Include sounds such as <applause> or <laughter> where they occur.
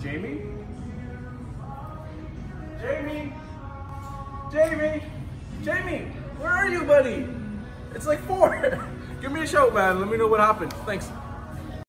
Jamie? Jamie? Jamie? Jamie? Where are you, buddy? It's like four. <laughs> Give me a shout, man. Let me know what happened. Thanks.